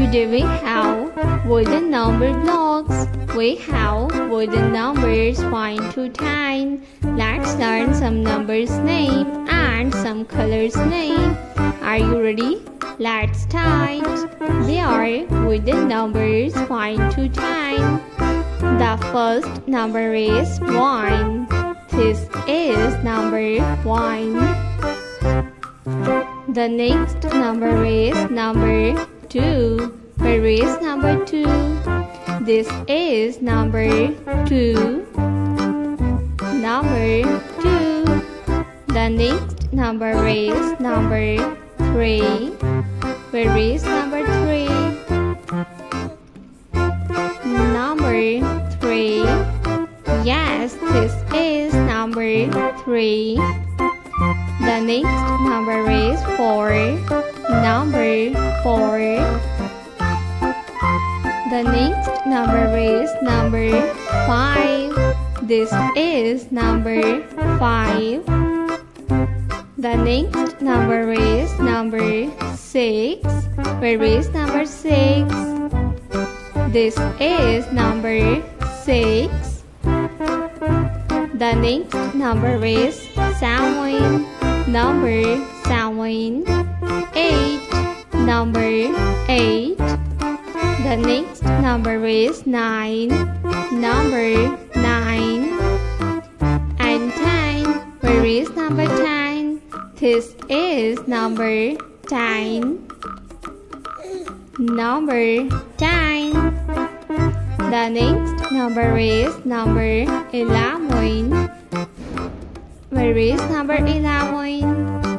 Today we have wooden number blocks. We have wooden numbers 1 to 10. Let's learn some numbers name and some colors name. Are you ready? Let's start. They are wooden numbers 1 to 10. The first number is 1. This is number 1. The next number is number 2. Where is number 2? This is number 2. Number 2. The next number is number 3. Where is number 3? Number 3. Yes, this is number 3. The next number is 4 number 4. The next number is number 5. This is number 5. The next number is number 6. Where is number 6? This is number 6. The next number is 7. Number 7 eight number 8. The next number is 9. Number 9. And 10. Where is number 10? This is number 10. Number 10. The next number is number 11. Where is number 11?